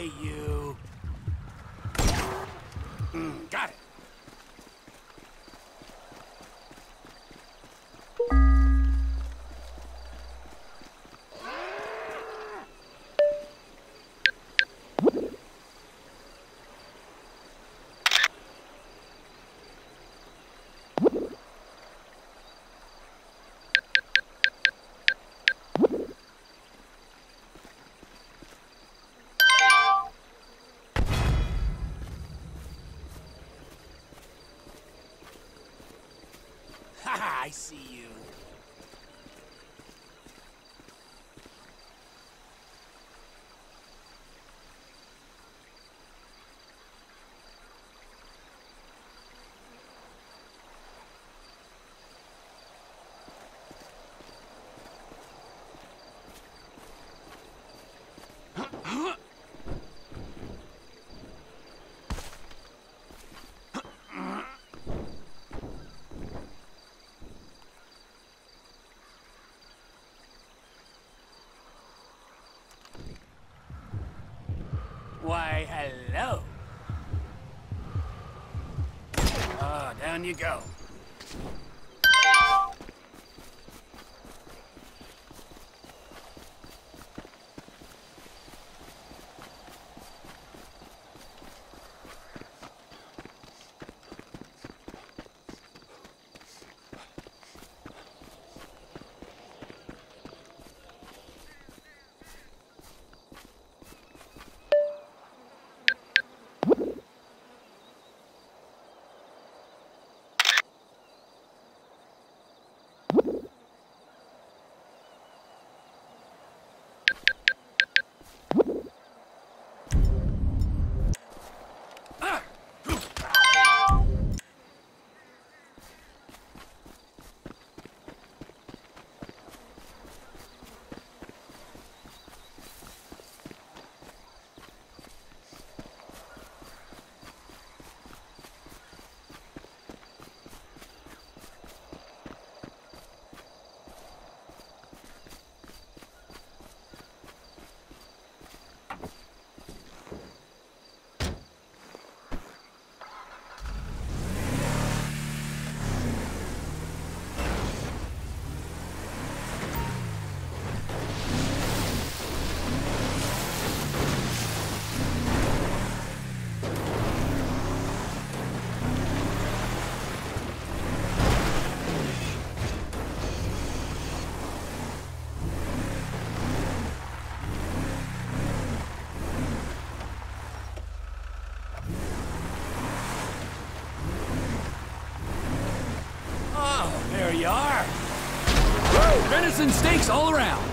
Hey, you. I see you. Why, hello. Oh, down you go. Oh, there you are. Venison steaks all around.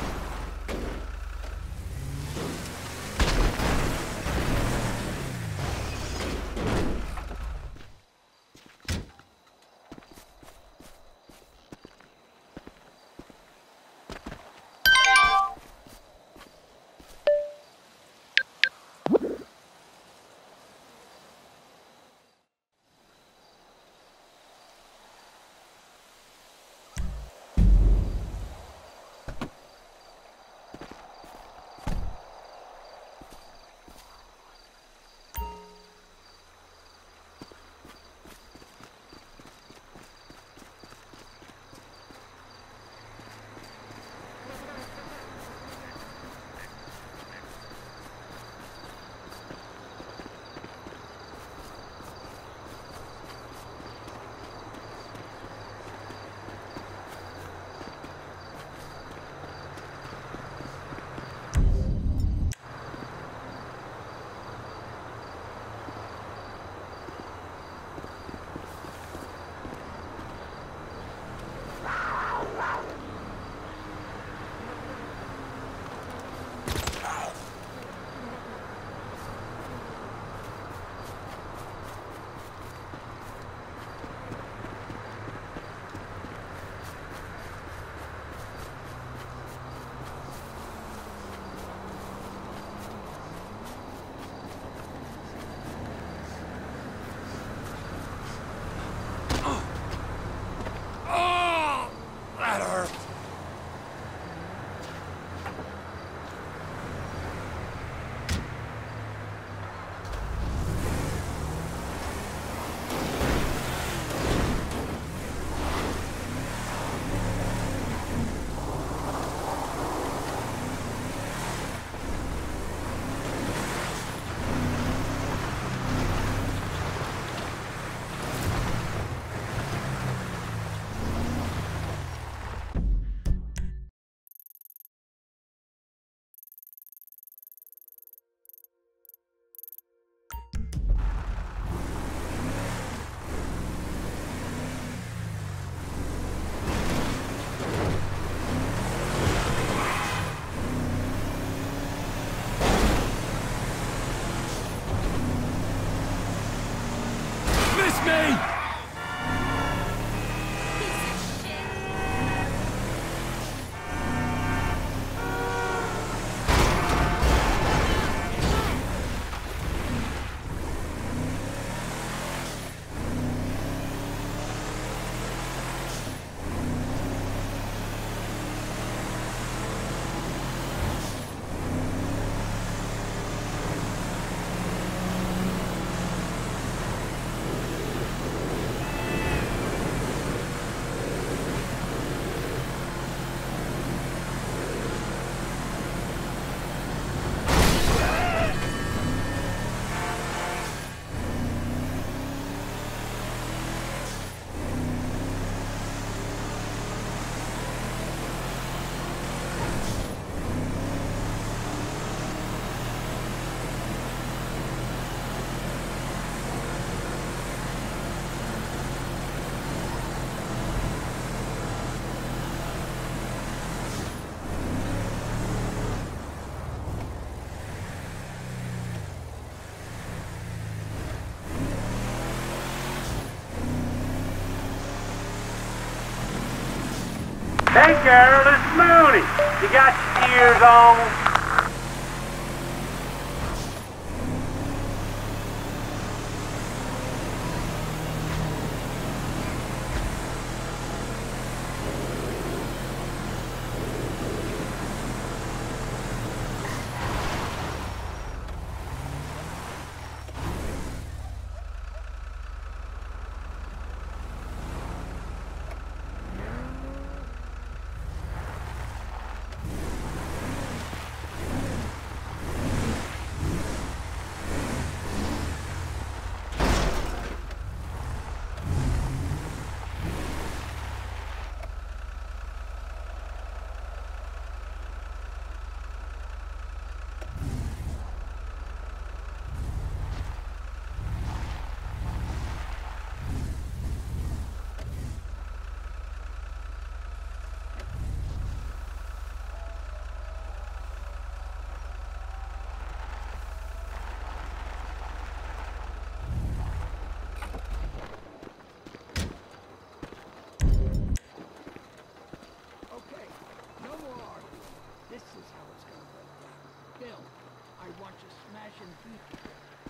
It's Mooney. You got your ears on?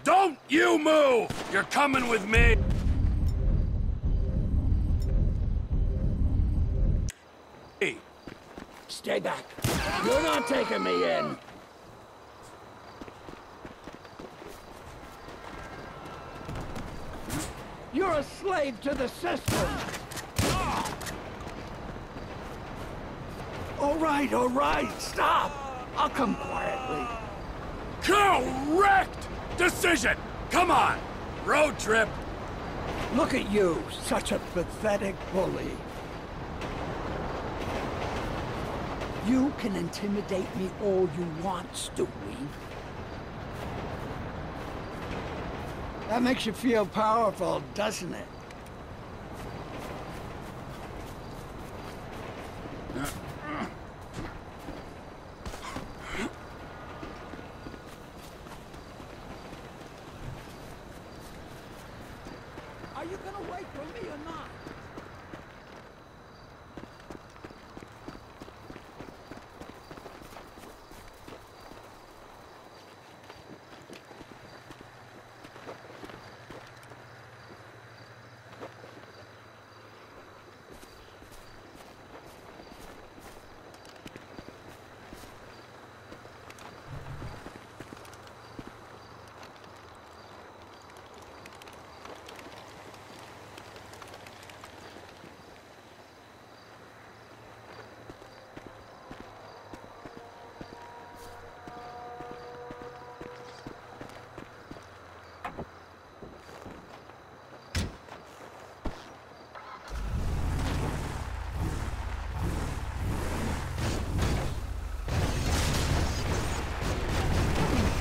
Don't you move! You're coming with me! Hey, Stay back. You're not taking me in. You're a slave to the system. All right, all right, stop. I'll come quietly. correct decision! Come on! Road trip! Look at you, such a pathetic bully. You can intimidate me all you want, Stewie. That makes you feel powerful, doesn't it? Are you gonna wait for me or not?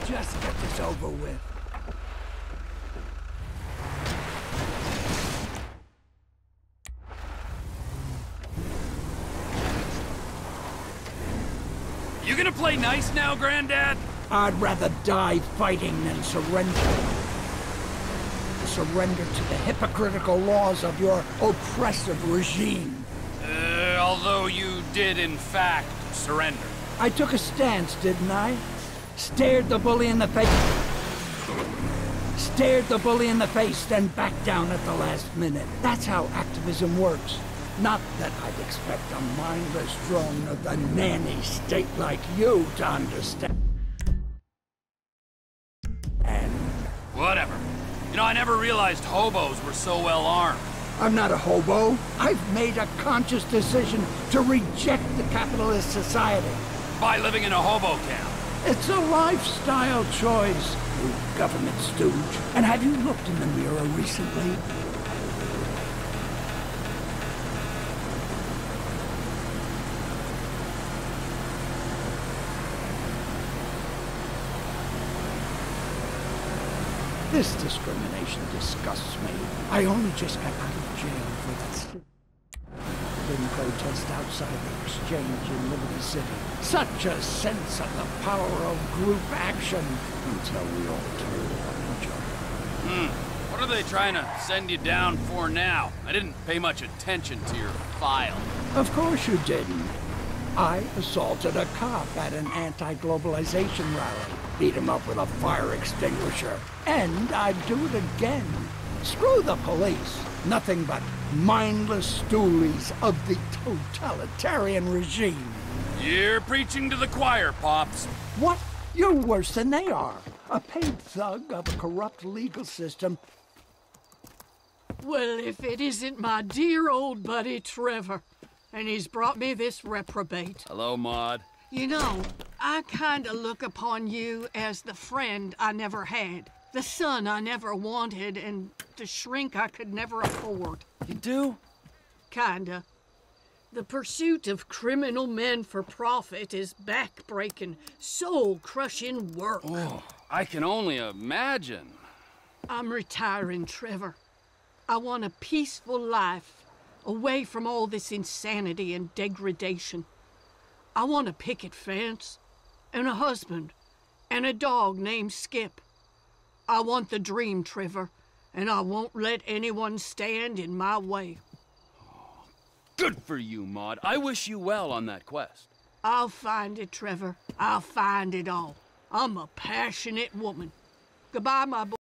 Just get this over with. You gonna play nice now, Granddad? I'd rather die fighting than surrender. surrender to the hypocritical laws of your oppressive regime. Uh, although you did, in fact, surrender. I took a stance, didn't I? Stared the bully in the face. Stared the bully in the face, then backed down at the last minute. That's how activism works. Not that I'd expect a mindless drone of the nanny state like you to understand. And Whatever. You know, I never realized hobos were so well armed. I'm not a hobo. I've made a conscious decision to reject the capitalist society. By living in a hobo camp. It's a lifestyle choice, you government stooge. And have you looked in the mirror recently? This discrimination disgusts me. I only just got out of jail for that stupid protest outside the exchange in Liberty City. Such a sense of the power of group action until we all turned on each other. Hmm. What are they trying to send you down for now? I didn't pay much attention to your file. Of course you didn't. I assaulted a cop at an anti-globalization rally. Beat him up with a fire extinguisher. And I'd do it again. Screw the police. Nothing but mindless stoolies of the totalitarian regime. You're preaching to the choir, Pops. What? You're worse than they are. A paid thug of a corrupt legal system. Well, if it isn't my dear old buddy Trevor, and he's brought me this reprobate. Hello, Maude. You know, I kinda look upon you as the friend I never had, the son I never wanted, and the shrink I could never afford. You do? Kinda. The pursuit of criminal men for profit is back-breaking, soul-crushing work. Oh, I can only imagine. I'm retiring, Trevor. I want a peaceful life, away from all this insanity and degradation. I want a picket fence, and a husband, and a dog named Skip. I want the dream, Trevor, and I won't let anyone stand in my way. Good for you, Maude. I wish you well on that quest. I'll find it, Trevor. I'll find it all. I'm a passionate woman. Goodbye, my boy.